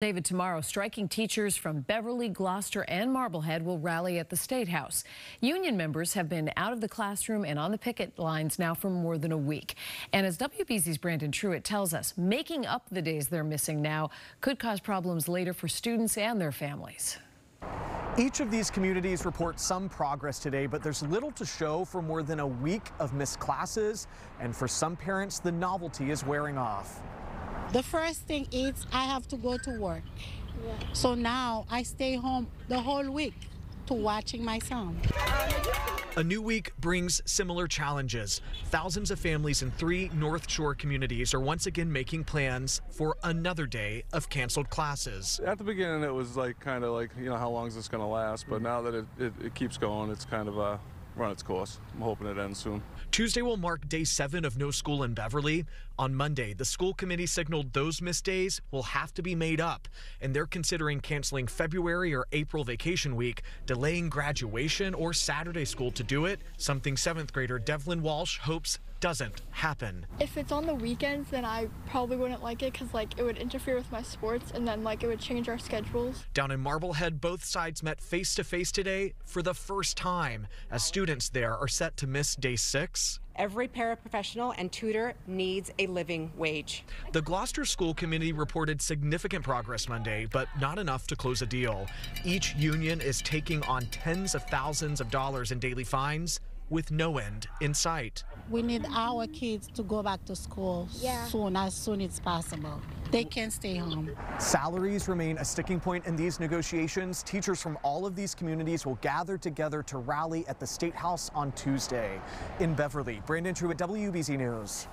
David, tomorrow, striking teachers from Beverly, Gloucester, and Marblehead will rally at the State House. Union members have been out of the classroom and on the picket lines now for more than a week. And as WBZ's Brandon Truitt tells us, making up the days they're missing now could cause problems later for students and their families. Each of these communities report some progress today, but there's little to show for more than a week of missed classes. And for some parents, the novelty is wearing off. The first thing is I have to go to work. Yeah. So now I stay home the whole week to watching my son. A new week brings similar challenges. Thousands of families in three North Shore communities are once again making plans for another day of canceled classes. At the beginning, it was like kind of like, you know, how long is this going to last? But now that it, it, it keeps going, it's kind of a run its course. I'm hoping it ends soon. Tuesday will mark day seven of no school in Beverly. On Monday, the school committee signaled those missed days will have to be made up, and they're considering canceling February or April vacation week, delaying graduation or Saturday school to do it, something seventh grader Devlin Walsh hopes doesn't happen. If it's on the weekends, then I probably wouldn't like it because like it would interfere with my sports and then like it would change our schedules. Down in Marblehead, both sides met face to face today for the first time as students there are set to miss day six Every paraprofessional and tutor needs a living wage. The Gloucester School Committee reported significant progress Monday, but not enough to close a deal. Each union is taking on tens of thousands of dollars in daily fines with no end in sight. We need our kids to go back to school yeah. soon, as soon as possible. They can't stay home. Salaries remain a sticking point in these negotiations. Teachers from all of these communities will gather together to rally at the State House on Tuesday. In Beverly, Brandon Truitt WBZ News.